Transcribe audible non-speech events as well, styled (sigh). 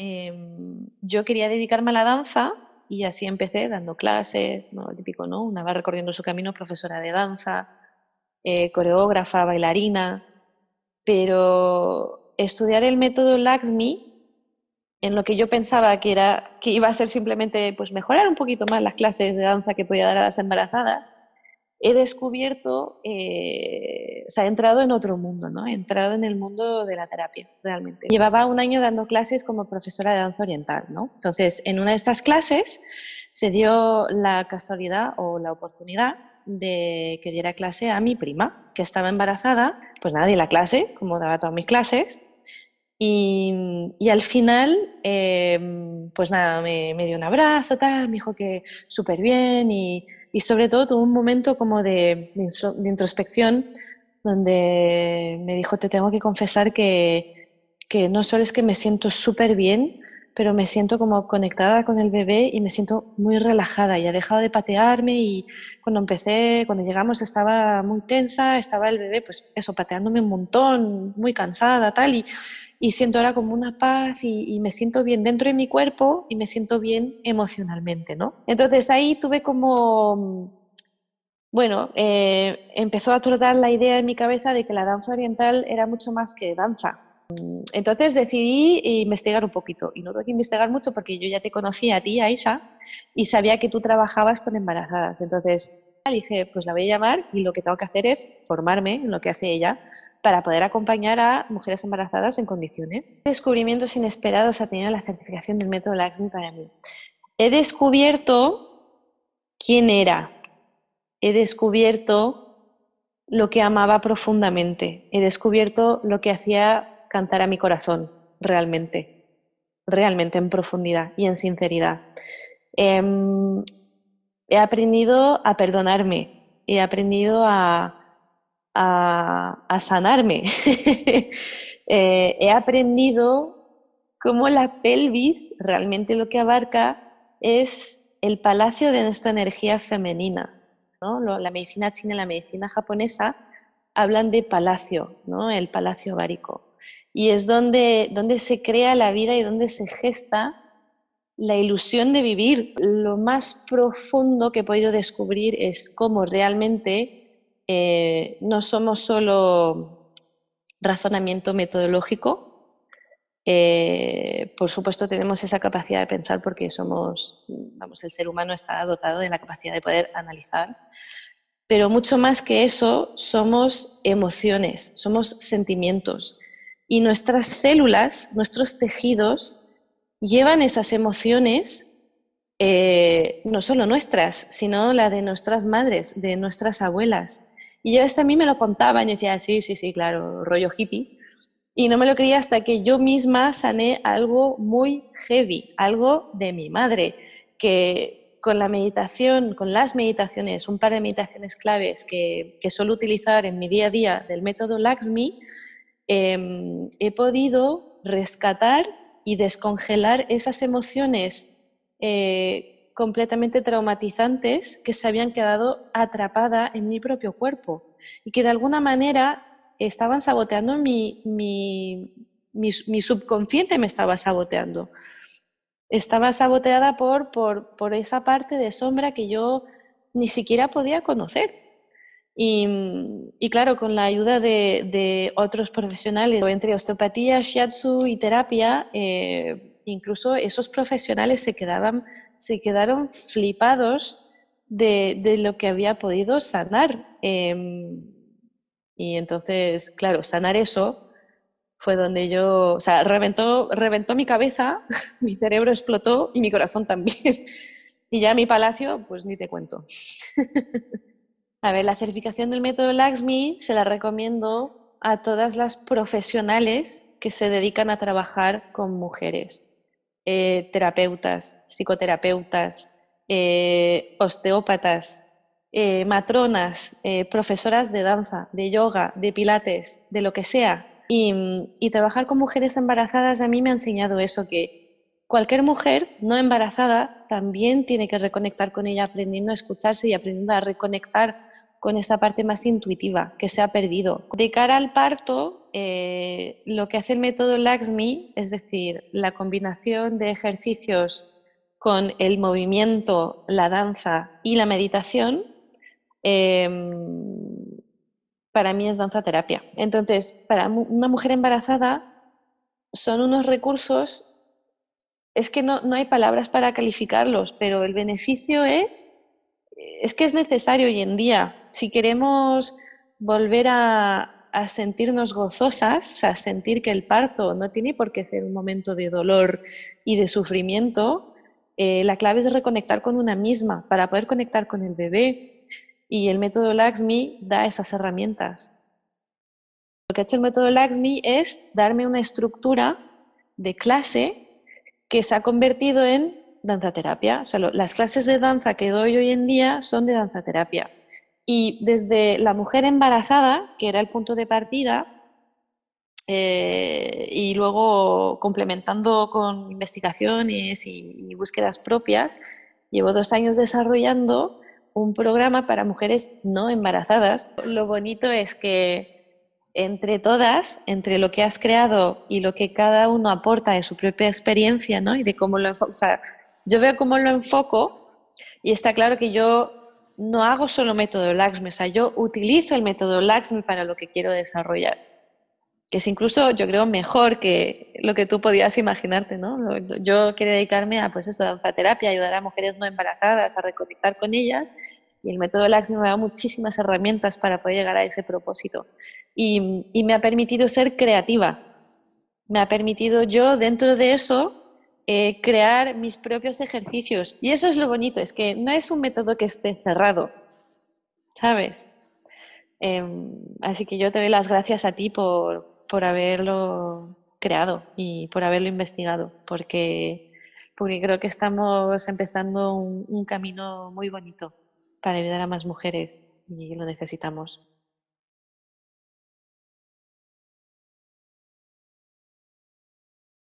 em, yo quería dedicarme a la danza y así empecé dando clases, ¿no? típico, ¿no? Una va recorriendo su camino, profesora de danza, eh, coreógrafa, bailarina, pero estudiar el método Laxmi en lo que yo pensaba que, era, que iba a ser simplemente pues, mejorar un poquito más las clases de danza que podía dar a las embarazadas, he descubierto, eh, o sea, he entrado en otro mundo, ¿no? He entrado en el mundo de la terapia, realmente. Llevaba un año dando clases como profesora de danza oriental, ¿no? Entonces, en una de estas clases se dio la casualidad o la oportunidad de que diera clase a mi prima, que estaba embarazada, pues nada, di la clase, como daba todas mis clases, y, y, al final, eh, pues nada, me, me, dio un abrazo, tal, me dijo que súper bien y y sobre todo tuvo un momento como de, de, introspección donde me dijo, te tengo que confesar que, que no solo es que me siento súper bien, pero me siento como conectada con el bebé y me siento muy relajada y ha dejado de patearme y cuando empecé, cuando llegamos estaba muy tensa, estaba el bebé pues eso, pateándome un montón, muy cansada, tal, y, y siento ahora como una paz y, me siento bien dentro de mi cuerpo y me siento bien emocionalmente, ¿no? Entonces ahí tuve como, bueno, eh, empezó a trotar la idea en mi cabeza de que la danza oriental era mucho más que danza. Entonces decidí investigar un poquito y no tuve que investigar mucho porque yo ya te conocía a ti, Aisha, y sabía que tú trabajabas con embarazadas. Entonces dije, pues la voy a llamar y lo que tengo que hacer es formarme en lo que hace ella para poder acompañar a mujeres embarazadas en condiciones. Descubrimientos inesperados ha tenido la certificación del método LAXMI para mí. He descubierto quién era. He descubierto lo que amaba profundamente. He descubierto lo que hacía cantar a mi corazón, realmente. Realmente en profundidad y en sinceridad. Eh, he aprendido a perdonarme, he aprendido a, a, sanarme. (laughs) Eh, he aprendido cómo la pelvis realmente lo que abarca es el palacio de nuestra energía femenina. ¿no? La medicina china y la medicina japonesa hablan de palacio, ¿no? el palacio ovárico. Y es donde, donde se crea la vida y donde se gesta la ilusión de vivir. Lo más profundo que he podido descubrir es cómo realmente eh, no somos solo razonamiento metodológico. Eh, por supuesto tenemos esa capacidad de pensar porque somos, vamos, el ser humano está dotado de la capacidad de poder analizar, pero mucho más que eso somos emociones, somos sentimientos y nuestras células, nuestros tejidos llevan esas emociones eh, no solo nuestras, sino la de nuestras madres, de nuestras abuelas. Y yo esto a mí me lo contaba y decía, sí, sí, sí, claro, rollo hippie. Y no me lo creía hasta que yo misma sané algo muy heavy, algo de mi madre, que con la meditación, con las meditaciones, un par de meditaciones claves que, que suelo utilizar en mi día a día del método Laxmi, eh, he podido rescatar y descongelar esas emociones eh, completamente traumatizantes que se habían quedado atrapadas en mi propio cuerpo y que de alguna manera estaban saboteando mi, subconsciente, me estaba saboteando. Estaba saboteada por, esa parte de sombra que yo ni siquiera podía conocer. Y, y claro, con la ayuda de, de, otros profesionales, entre osteopatía, shiatsu y terapia, eh, incluso esos profesionales se, quedaban, se quedaron flipados de, de lo que había podido sanar. Eh, y entonces, claro, sanar eso fue donde yo, o sea, reventó, reventó mi cabeza, (laughs) mi cerebro explotó y mi corazón también. (laughs) y ya mi palacio, pues ni te cuento. (laughs) A ver, la certificación del método Laxmi se la recomiendo a todas las profesionales que se dedican a trabajar con mujeres. Eh, terapeutas, psicoterapeutas, eh, osteópatas, eh, matronas, profesoras de danza, de yoga, de pilates, de lo que sea. Y, y trabajar con mujeres embarazadas a mí me ha enseñado eso, que cualquier mujer no embarazada también tiene que reconectar con ella, aprendiendo a escucharse y aprendiendo a reconectar con esa parte más intuitiva que se ha perdido. De cara al parto, eh, lo que hace el método Laxmi, es decir, la combinación de ejercicios con el movimiento, la danza y la meditación, em, para mí es danza terapia. Entonces, para una mujer embarazada son unos recursos, es que no, no hay palabras para calificarlos, pero el beneficio es, es que es necesario hoy en día. Si queremos volver a, sentirnos gozosas, o sea, sentir que el parto no tiene por qué ser un momento de dolor y de sufrimiento, eh, la clave es reconectar con una misma para poder conectar con el bebé. Y el método Laxmi da esas herramientas. Lo que ha hecho el método Laxmi es darme una estructura de clase que se ha convertido en danza terapia. O sea, las clases de danza que doy hoy en día son de danza terapia. Y desde la mujer embarazada, que era el punto de partida, eh, y luego complementando con investigaciones y, búsquedas propias, llevo dos años desarrollando un programa para mujeres no embarazadas. Lo bonito es que entre todas, entre lo que has creado y lo que cada uno aporta de su propia experiencia, ¿no? Y de cómo lo o yo veo cómo lo enfoco y está claro que yo no hago solo método Laxmi, o sea, yo utilizo el método Laxmi para lo que quiero desarrollar, que es incluso, yo creo, mejor que lo que tú podías imaginarte, ¿no? Yo quiero dedicarme a, pues eso, danza terapia, ayudar a mujeres no embarazadas a reconectar con ellas, y el método Laxmi me da muchísimas herramientas para poder llegar a ese propósito. Y me ha permitido ser creativa, me ha permitido yo, dentro de eso, eh, crear mis propios ejercicios. Y eso es lo bonito, es que no es un método que esté cerrado, ¿sabes? Em, así que yo te doy las gracias a ti por, por haberlo creado y por haberlo investigado, porque, porque creo que estamos empezando un camino muy bonito para ayudar a más mujeres y lo necesitamos.